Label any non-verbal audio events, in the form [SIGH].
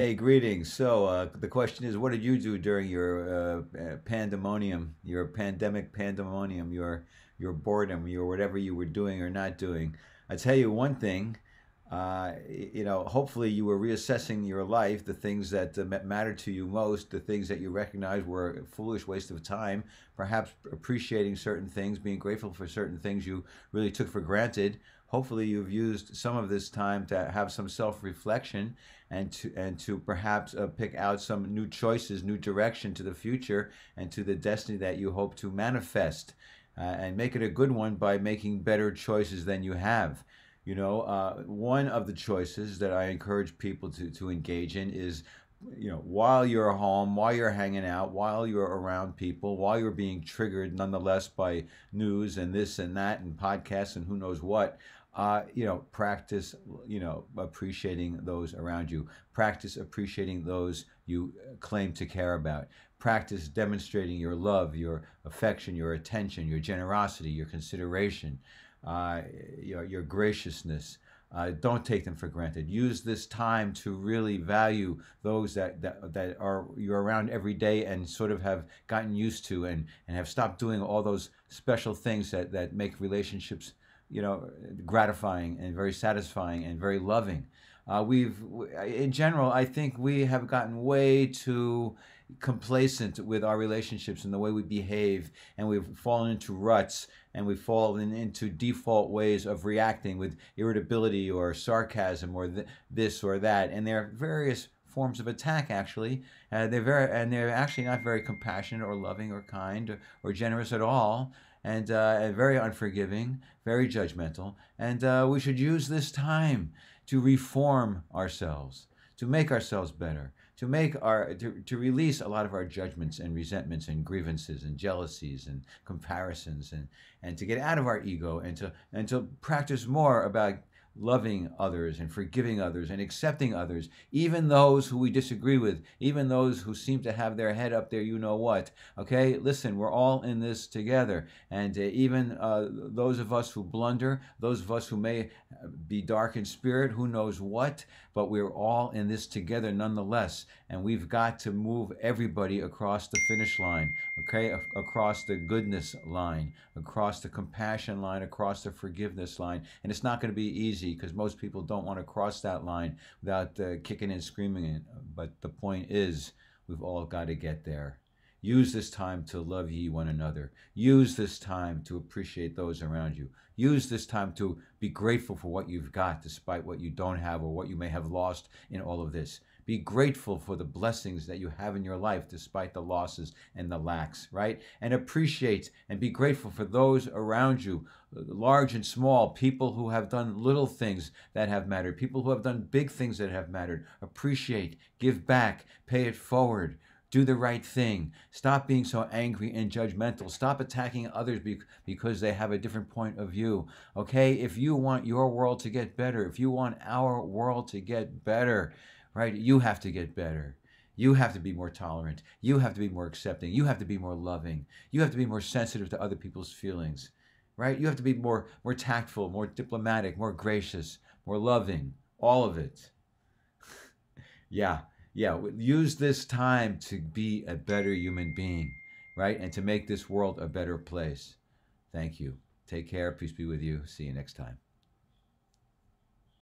Hey, greetings. So, uh, the question is, what did you do during your uh, pandemonium, your pandemic pandemonium, your your boredom, your whatever you were doing or not doing? I tell you one thing. Uh, you know, hopefully you were reassessing your life, the things that uh, matter to you most, the things that you recognize were a foolish waste of time, perhaps appreciating certain things, being grateful for certain things you really took for granted, hopefully you've used some of this time to have some self-reflection and to and to perhaps uh, pick out some new choices, new direction to the future and to the destiny that you hope to manifest, uh, and make it a good one by making better choices than you have. You know, uh, one of the choices that I encourage people to to engage in is you know, while you're home, while you're hanging out, while you're around people, while you're being triggered nonetheless by news and this and that and podcasts and who knows what, uh, you know, practice, you know, appreciating those around you. Practice appreciating those you claim to care about. Practice demonstrating your love, your affection, your attention, your generosity, your consideration, uh, your, your graciousness. Uh, don't take them for granted. Use this time to really value those that, that, that are you're around every day and sort of have gotten used to and, and have stopped doing all those special things that, that make relationships you know, gratifying and very satisfying and very loving. Uh, we've, in general, I think we have gotten way too complacent with our relationships and the way we behave, and we've fallen into ruts and we've fallen into default ways of reacting with irritability or sarcasm or th- this or that. And there are various forms of attack actually uh, they're very and they're actually not very compassionate or loving or kind or, or generous at all and, uh, very unforgiving, very judgmental. And uh, we should use this time to reform ourselves, to make ourselves better, to make our to, to release a lot of our judgments and resentments and grievances and jealousies and comparisons and and to get out of our ego and to and to practice more about loving others and forgiving others and accepting others, even those who we disagree with, even those who seem to have their head up there, you know what. Okay, listen, we're all in this together. And uh, even uh, those of us who blunder, those of us who may be dark in spirit, who knows what, but we're all in this together nonetheless. And we've got to move everybody across the finish line, okay, across the goodness line, across the compassion line, across the forgiveness line. And it's not going to be easy easy because most people don't want to cross that line without uh, kicking and screaming. But the point is, we've all got to get there. Use this time to love ye one another. Use this time to appreciate those around you. Use this time to be grateful for what you've got despite what you don't have or what you may have lost in all of this. Be grateful for the blessings that you have in your life despite the losses and the lacks, right? And appreciate and be grateful for those around you, large and small, people who have done little things that have mattered, people who have done big things that have mattered. Appreciate, give back, pay it forward do the right thing. Stop being so angry and judgmental. Stop attacking others because they have a different point of view. Okay? If you want your world to get better, if you want our world to get better, right, you have to get better. You have to be more tolerant. You have to be more accepting. You have to be more loving. You have to be more sensitive to other people's feelings. Right? You have to be more more tactful, more diplomatic, more gracious, more loving. All of it. [LAUGHS] yeah yeah, use this time to be a better human being, right? And to make this world a better place. Thank you. Take care. Peace be with you. See you next time.